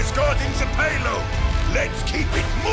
escorting the payload. Let's keep it moving.